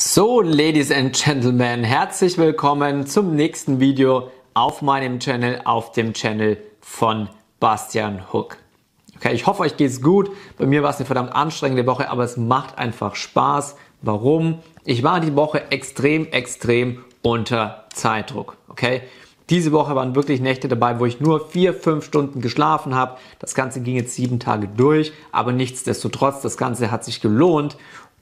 So, Ladies and Gentlemen, herzlich willkommen zum nächsten Video auf meinem Channel, auf dem Channel von Bastian Hook. Okay, ich hoffe, euch geht's gut. Bei mir war es eine verdammt anstrengende Woche, aber es macht einfach Spaß. Warum? Ich war die Woche extrem, extrem unter Zeitdruck. Okay, diese Woche waren wirklich Nächte dabei, wo ich nur vier, fünf Stunden geschlafen habe. Das Ganze ging jetzt sieben Tage durch, aber nichtsdestotrotz, das Ganze hat sich gelohnt.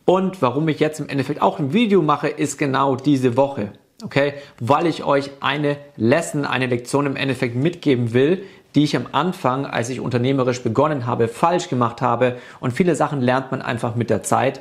Und warum ich jetzt im Endeffekt auch ein Video mache, ist genau diese Woche. Okay? Weil ich euch eine Lesson, eine Lektion im Endeffekt mitgeben will, die ich am Anfang, als ich unternehmerisch begonnen habe, falsch gemacht habe. Und viele Sachen lernt man einfach mit der Zeit.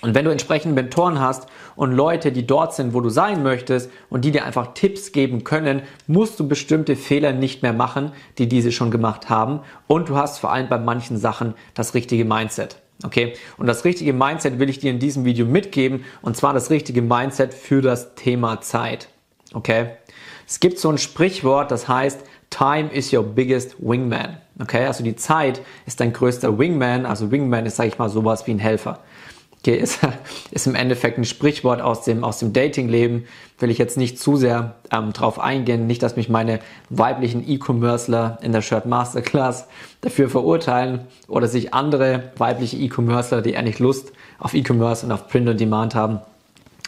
Und wenn du entsprechend Mentoren hast und Leute, die dort sind, wo du sein möchtest und die dir einfach Tipps geben können, musst du bestimmte Fehler nicht mehr machen, die diese schon gemacht haben. Und du hast vor allem bei manchen Sachen das richtige Mindset. Okay, und das richtige Mindset will ich dir in diesem Video mitgeben und zwar das richtige Mindset für das Thema Zeit. Okay, es gibt so ein Sprichwort, das heißt, Time is your biggest wingman. Okay, also die Zeit ist dein größter Wingman. Also Wingman ist, sage ich mal, sowas wie ein Helfer. Okay, ist, ist im Endeffekt ein Sprichwort aus dem, aus dem Dating-Leben. Will ich jetzt nicht zu sehr ähm, drauf eingehen. Nicht, dass mich meine weiblichen E-Commercer in der Shirt Masterclass dafür verurteilen oder sich andere weibliche E-Commercer, die eher nicht Lust auf E-Commerce und auf Print on Demand haben,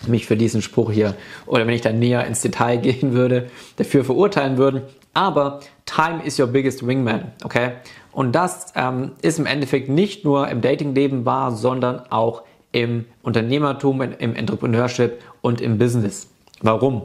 mich für diesen Spruch hier oder wenn ich da näher ins Detail gehen würde, dafür verurteilen würden. Aber Time is your biggest wingman, okay? Und das ähm, ist im Endeffekt nicht nur im Dating-Leben wahr, sondern auch im Unternehmertum, im Entrepreneurship und im Business. Warum?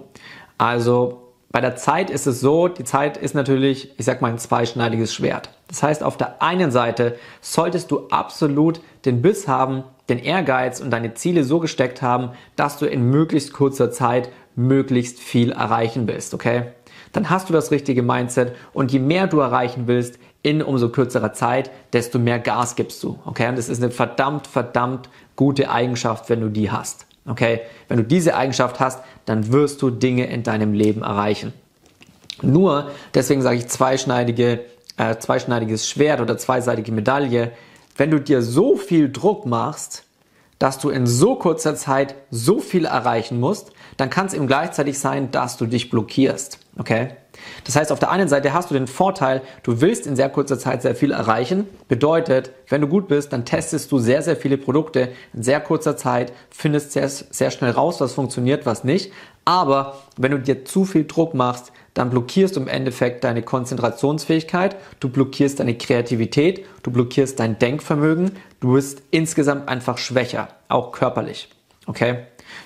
Also bei der Zeit ist es so, die Zeit ist natürlich, ich sag mal, ein zweischneidiges Schwert. Das heißt, auf der einen Seite solltest du absolut den Biss haben, den Ehrgeiz und deine Ziele so gesteckt haben, dass du in möglichst kurzer Zeit möglichst viel erreichen willst, okay? Dann hast du das richtige Mindset und je mehr du erreichen willst, in umso kürzerer Zeit, desto mehr Gas gibst du. Okay, und das ist eine verdammt, verdammt gute Eigenschaft, wenn du die hast. Okay, wenn du diese Eigenschaft hast, dann wirst du Dinge in deinem Leben erreichen. Nur, deswegen sage ich zweischneidige, äh, zweischneidiges Schwert oder zweiseitige Medaille. Wenn du dir so viel Druck machst, dass du in so kurzer Zeit so viel erreichen musst, dann kann es eben gleichzeitig sein, dass du dich blockierst. Okay? Das heißt, auf der einen Seite hast du den Vorteil, du willst in sehr kurzer Zeit sehr viel erreichen. Bedeutet, wenn du gut bist, dann testest du sehr, sehr viele Produkte in sehr kurzer Zeit, findest sehr, sehr schnell raus, was funktioniert, was nicht. Aber wenn du dir zu viel Druck machst, dann blockierst du im Endeffekt deine Konzentrationsfähigkeit, du blockierst deine Kreativität, du blockierst dein Denkvermögen, du bist insgesamt einfach schwächer, auch körperlich. Okay?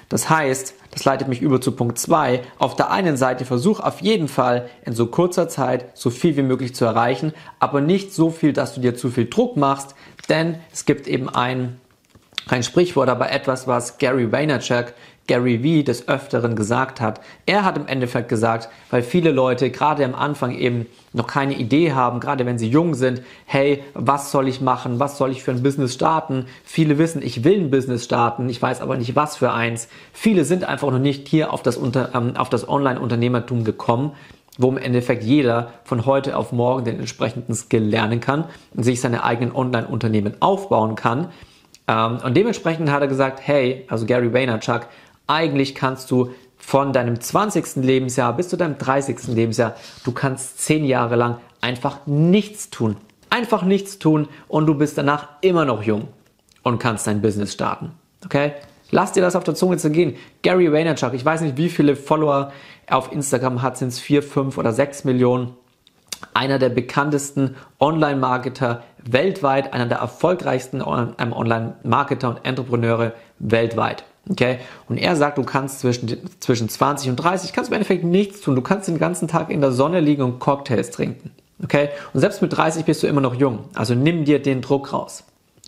Das heißt, das leitet mich über zu Punkt 2. Auf der einen Seite versuch auf jeden Fall in so kurzer Zeit so viel wie möglich zu erreichen, aber nicht so viel, dass du dir zu viel Druck machst, denn es gibt eben ein, ein Sprichwort, aber etwas, was Gary Vaynerchuk Gary Vee des Öfteren gesagt hat. Er hat im Endeffekt gesagt, weil viele Leute gerade am Anfang eben noch keine Idee haben, gerade wenn sie jung sind, hey, was soll ich machen? Was soll ich für ein Business starten? Viele wissen, ich will ein Business starten, ich weiß aber nicht, was für eins. Viele sind einfach noch nicht hier auf das, ähm, das Online-Unternehmertum gekommen, wo im Endeffekt jeder von heute auf morgen den entsprechenden Skill lernen kann und sich seine eigenen Online-Unternehmen aufbauen kann. Ähm, und dementsprechend hat er gesagt, hey, also Gary Vaynerchuk, eigentlich kannst du von deinem 20. Lebensjahr bis zu deinem 30. Lebensjahr, du kannst 10 Jahre lang einfach nichts tun. Einfach nichts tun und du bist danach immer noch jung und kannst dein Business starten. Okay? Lass dir das auf der Zunge zu gehen. Gary Vaynerchuk, ich weiß nicht, wie viele Follower er auf Instagram hat, sind es 4, 5 oder 6 Millionen. Einer der bekanntesten Online-Marketer weltweit, einer der erfolgreichsten Online-Marketer und Entrepreneure weltweit. Okay? Und er sagt, du kannst zwischen, zwischen 20 und 30, kannst im Endeffekt nichts tun. Du kannst den ganzen Tag in der Sonne liegen und Cocktails trinken. Okay? Und selbst mit 30 bist du immer noch jung. Also nimm dir den Druck raus.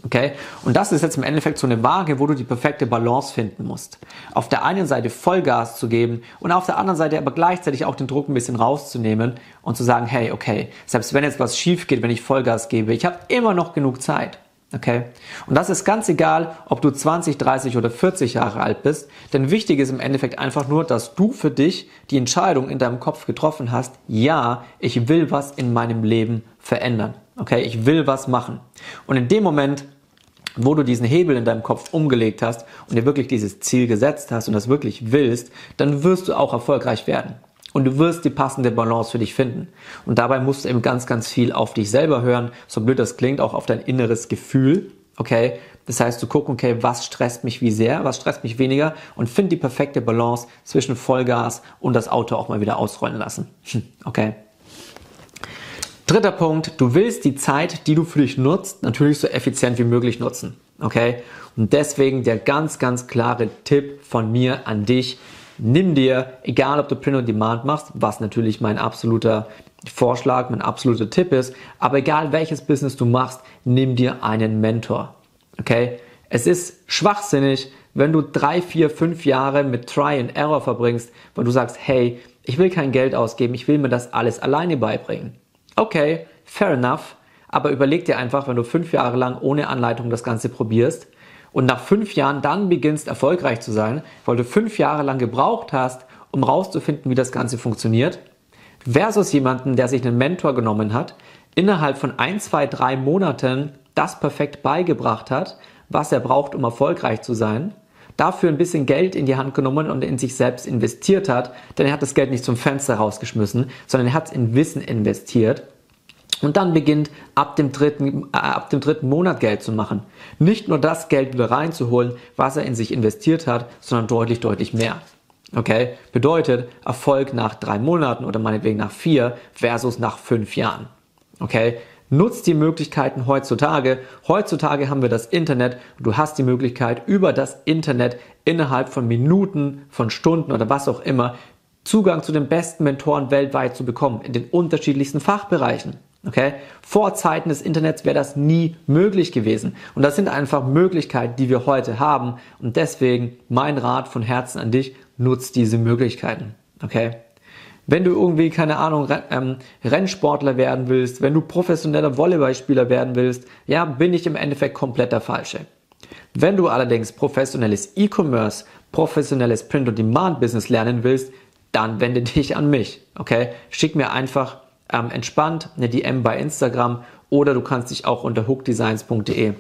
Okay? Und das ist jetzt im Endeffekt so eine Waage, wo du die perfekte Balance finden musst. Auf der einen Seite Vollgas zu geben und auf der anderen Seite aber gleichzeitig auch den Druck ein bisschen rauszunehmen und zu sagen, hey, okay, selbst wenn jetzt was schief geht, wenn ich Vollgas gebe, ich habe immer noch genug Zeit. Okay? Und das ist ganz egal, ob du 20, 30 oder 40 Jahre alt bist, denn wichtig ist im Endeffekt einfach nur, dass du für dich die Entscheidung in deinem Kopf getroffen hast, ja, ich will was in meinem Leben verändern. Okay? Ich will was machen. Und in dem Moment wo du diesen Hebel in deinem Kopf umgelegt hast und dir wirklich dieses Ziel gesetzt hast und das wirklich willst, dann wirst du auch erfolgreich werden. Und du wirst die passende Balance für dich finden. Und dabei musst du eben ganz, ganz viel auf dich selber hören, so blöd das klingt, auch auf dein inneres Gefühl. Okay? Das heißt, du guckst, okay, was stresst mich wie sehr, was stresst mich weniger und find die perfekte Balance zwischen Vollgas und das Auto auch mal wieder ausrollen lassen. Okay? Dritter Punkt, du willst die Zeit, die du für dich nutzt, natürlich so effizient wie möglich nutzen. Okay? Und deswegen der ganz, ganz klare Tipp von mir an dich. Nimm dir, egal ob du Print on Demand machst, was natürlich mein absoluter Vorschlag, mein absoluter Tipp ist, aber egal welches Business du machst, nimm dir einen Mentor. Okay? Es ist schwachsinnig, wenn du drei, vier, fünf Jahre mit Try and Error verbringst, weil du sagst, hey, ich will kein Geld ausgeben, ich will mir das alles alleine beibringen. Okay, fair enough. Aber überleg dir einfach, wenn du fünf Jahre lang ohne Anleitung das Ganze probierst und nach fünf Jahren dann beginnst erfolgreich zu sein, weil du fünf Jahre lang gebraucht hast, um rauszufinden, wie das Ganze funktioniert, versus jemanden, der sich einen Mentor genommen hat, innerhalb von ein, zwei, drei Monaten das perfekt beigebracht hat, was er braucht, um erfolgreich zu sein, dafür ein bisschen Geld in die Hand genommen und in sich selbst investiert hat, denn er hat das Geld nicht zum Fenster rausgeschmissen, sondern er hat es in Wissen investiert und dann beginnt ab dem dritten, äh, ab dem dritten Monat Geld zu machen. Nicht nur das Geld wieder reinzuholen, was er in sich investiert hat, sondern deutlich, deutlich mehr. Okay? Bedeutet Erfolg nach drei Monaten oder meinetwegen nach vier versus nach fünf Jahren. Okay? Nutzt die Möglichkeiten heutzutage. Heutzutage haben wir das Internet. Du hast die Möglichkeit, über das Internet innerhalb von Minuten, von Stunden oder was auch immer Zugang zu den besten Mentoren weltweit zu bekommen, in den unterschiedlichsten Fachbereichen. Okay? Vor Zeiten des Internets wäre das nie möglich gewesen. Und das sind einfach Möglichkeiten, die wir heute haben. Und deswegen mein Rat von Herzen an dich, nutzt diese Möglichkeiten. Okay? Wenn du irgendwie, keine Ahnung, ähm, Rennsportler werden willst, wenn du professioneller Volleyballspieler werden willst, ja, bin ich im Endeffekt komplett der Falsche. Wenn du allerdings professionelles E-Commerce, professionelles Print-on-Demand-Business lernen willst, dann wende dich an mich. Okay? Schick mir einfach ähm, entspannt eine DM bei Instagram oder du kannst dich auch unter hookdesigns.de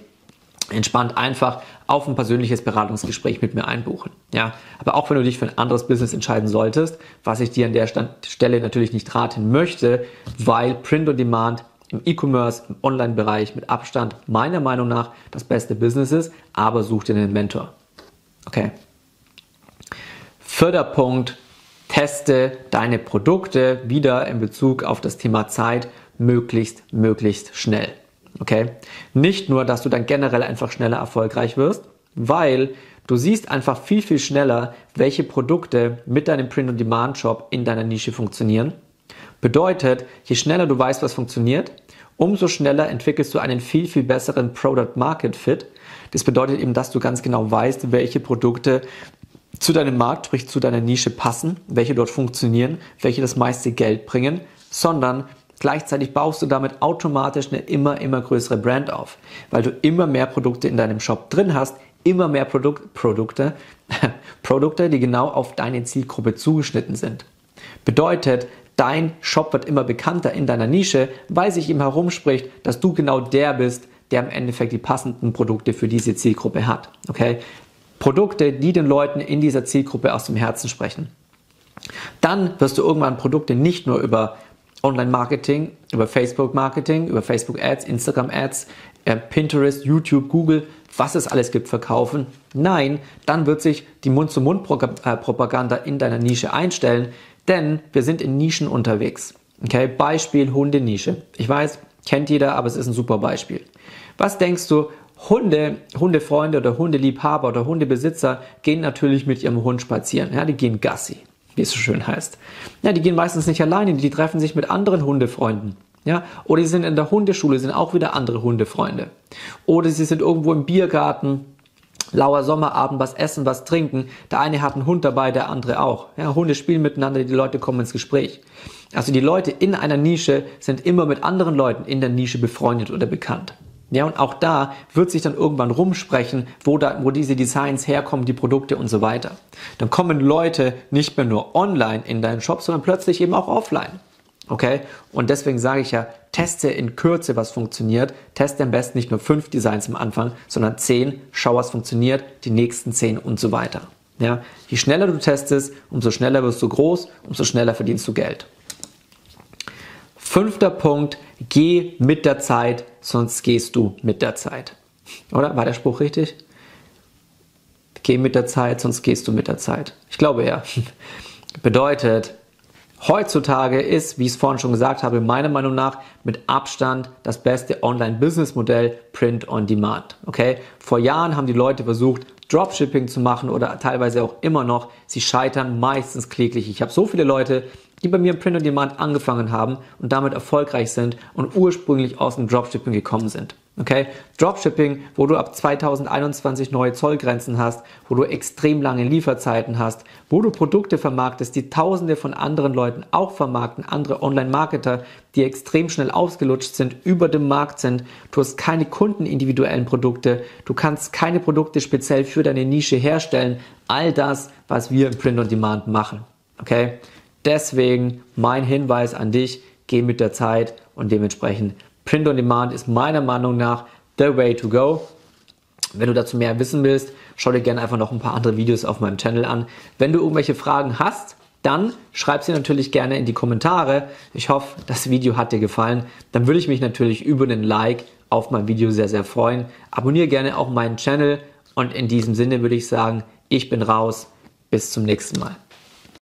entspannt einfach auf ein persönliches Beratungsgespräch mit mir einbuchen. Ja, aber auch wenn du dich für ein anderes Business entscheiden solltest, was ich dir an der Stelle natürlich nicht raten möchte, weil Print on Demand im E-Commerce, im Online-Bereich mit Abstand meiner Meinung nach das beste Business ist, aber such dir einen Mentor. Okay. Vierter Punkt, teste deine Produkte wieder in Bezug auf das Thema Zeit möglichst, möglichst schnell. Okay? Nicht nur, dass du dann generell einfach schneller erfolgreich wirst, weil du siehst einfach viel, viel schneller, welche Produkte mit deinem Print-on-Demand-Shop in deiner Nische funktionieren. Bedeutet, je schneller du weißt, was funktioniert, umso schneller entwickelst du einen viel, viel besseren Product Market Fit. Das bedeutet eben, dass du ganz genau weißt, welche Produkte zu deinem Markt, sprich zu deiner Nische passen, welche dort funktionieren, welche das meiste Geld bringen, sondern Gleichzeitig baust du damit automatisch eine immer, immer größere Brand auf, weil du immer mehr Produkte in deinem Shop drin hast, immer mehr Produk Produkte, Produkte, die genau auf deine Zielgruppe zugeschnitten sind. Bedeutet, dein Shop wird immer bekannter in deiner Nische, weil sich ihm herumspricht, dass du genau der bist, der im Endeffekt die passenden Produkte für diese Zielgruppe hat. Okay? Produkte, die den Leuten in dieser Zielgruppe aus dem Herzen sprechen. Dann wirst du irgendwann Produkte nicht nur über Online-Marketing, über Facebook-Marketing, über Facebook-Ads, Instagram-Ads, äh, Pinterest, YouTube, Google, was es alles gibt, verkaufen. Nein, dann wird sich die Mund-zu-Mund-Propaganda in deiner Nische einstellen, denn wir sind in Nischen unterwegs. Okay, Beispiel Hundenische. Ich weiß, kennt jeder, aber es ist ein super Beispiel. Was denkst du, Hunde, Hundefreunde oder Hundeliebhaber oder Hundebesitzer gehen natürlich mit ihrem Hund spazieren. Ja, die gehen Gassi wie es so schön heißt. Ja, die gehen meistens nicht alleine, die treffen sich mit anderen Hundefreunden. Ja, oder sie sind in der Hundeschule, sind auch wieder andere Hundefreunde. Oder sie sind irgendwo im Biergarten, lauer Sommerabend, was essen, was trinken. Der eine hat einen Hund dabei, der andere auch. Ja, Hunde spielen miteinander, die Leute kommen ins Gespräch. Also die Leute in einer Nische sind immer mit anderen Leuten in der Nische befreundet oder bekannt. Ja, und auch da wird sich dann irgendwann rumsprechen, wo, da, wo diese Designs herkommen, die Produkte und so weiter. Dann kommen Leute nicht mehr nur online in deinen Shop, sondern plötzlich eben auch offline. Okay? Und deswegen sage ich ja, teste in Kürze, was funktioniert. Teste am besten nicht nur fünf Designs am Anfang, sondern zehn. Schau, was funktioniert, die nächsten zehn und so weiter. Ja? Je schneller du testest, umso schneller wirst du groß, umso schneller verdienst du Geld. Fünfter Punkt, geh mit der Zeit, sonst gehst du mit der Zeit. Oder? War der Spruch richtig? Geh mit der Zeit, sonst gehst du mit der Zeit. Ich glaube ja. Bedeutet, heutzutage ist, wie ich es vorhin schon gesagt habe, meiner Meinung nach mit Abstand das beste Online-Business-Modell Print on Demand. Okay? Vor Jahren haben die Leute versucht, Dropshipping zu machen oder teilweise auch immer noch. Sie scheitern meistens kläglich. Ich habe so viele Leute, die bei mir im Print on Demand angefangen haben und damit erfolgreich sind und ursprünglich aus dem Dropshipping gekommen sind. Okay? Dropshipping, wo du ab 2021 neue Zollgrenzen hast, wo du extrem lange Lieferzeiten hast, wo du Produkte vermarktest, die tausende von anderen Leuten auch vermarkten, andere Online-Marketer, die extrem schnell ausgelutscht sind, über dem Markt sind. Du hast keine kundenindividuellen Produkte, du kannst keine Produkte speziell für deine Nische herstellen. All das, was wir im Print on Demand machen. Okay? Deswegen mein Hinweis an dich, geh mit der Zeit und dementsprechend Print on Demand ist meiner Meinung nach the way to go. Wenn du dazu mehr wissen willst, schau dir gerne einfach noch ein paar andere Videos auf meinem Channel an. Wenn du irgendwelche Fragen hast, dann schreib sie natürlich gerne in die Kommentare. Ich hoffe, das Video hat dir gefallen. Dann würde ich mich natürlich über den Like auf mein Video sehr, sehr freuen. Abonniere gerne auch meinen Channel und in diesem Sinne würde ich sagen, ich bin raus. Bis zum nächsten Mal.